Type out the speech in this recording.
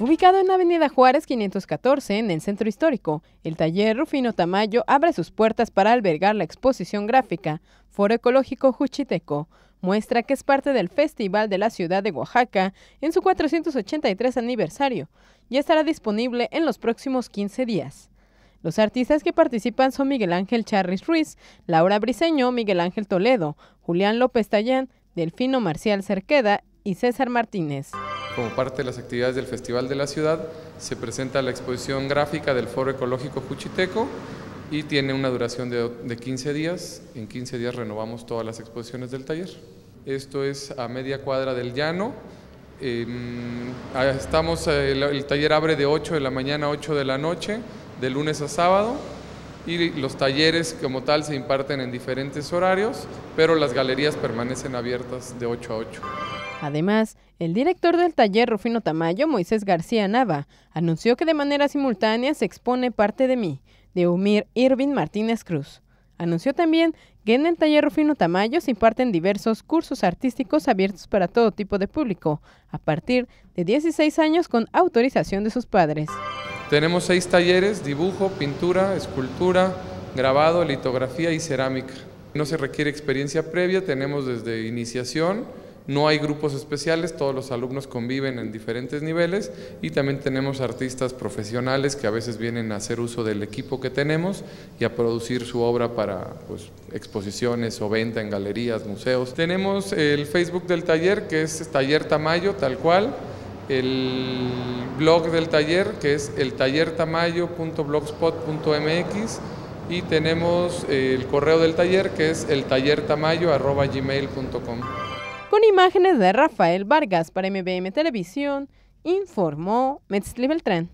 Ubicado en Avenida Juárez 514, en el centro histórico, el taller Rufino Tamayo abre sus puertas para albergar la exposición gráfica Foro Ecológico Juchiteco. Muestra que es parte del Festival de la Ciudad de Oaxaca en su 483 aniversario y estará disponible en los próximos 15 días. Los artistas que participan son Miguel Ángel Charris Ruiz, Laura Briseño, Miguel Ángel Toledo, Julián López Tallán, Delfino Marcial Cerqueda y César Martínez. Como parte de las actividades del Festival de la Ciudad, se presenta la exposición gráfica del Foro Ecológico Juchiteco y tiene una duración de, 15 días. En 15 días renovamos todas las exposiciones del taller. Esto es a media cuadra del llano. Em, estamos, el, el taller abre de 8 de la mañana a 8 de la noche, de lunes a sábado y los talleres como tal se imparten en diferentes horarios, pero las galerías permanecen abiertas de 8 a 8. Además, el director del taller Rufino Tamayo, Moisés García Nava, anunció que de manera simultánea se expone Parte de mí, de Umir Irving Martínez Cruz. Anunció también que en el taller Rufino Tamayo se imparten diversos cursos artísticos abiertos para todo tipo de público, a partir de 16 años con autorización de sus padres. Tenemos seis talleres, dibujo, pintura, escultura, grabado, litografía y cerámica. No se requiere experiencia previa, tenemos desde iniciación, no hay grupos especiales, todos los alumnos conviven en diferentes niveles y también tenemos artistas profesionales que a veces vienen a hacer uso del equipo que tenemos y a producir su obra para pues, exposiciones o venta en galerías, museos. Tenemos el Facebook del taller que es Taller Tamayo, tal cual, el blog del taller que es eltallertamayo.blogspot.mx y tenemos el correo del taller que es eltallertamayo.gmail.com con imágenes de Rafael Vargas para MBM Televisión, informó Metzli Beltrán.